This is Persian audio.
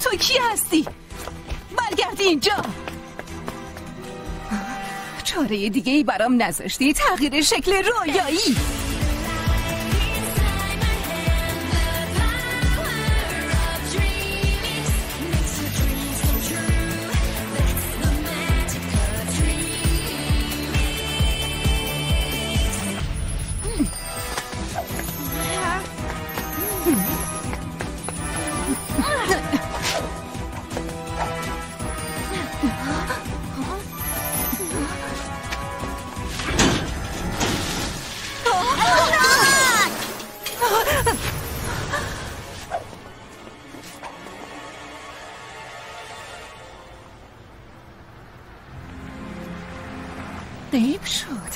تو کی هستی؟ برگردی اینجا. چاره دیگه ای برام نذاشتی؟ تغییر شکل رویایی. غیب شد.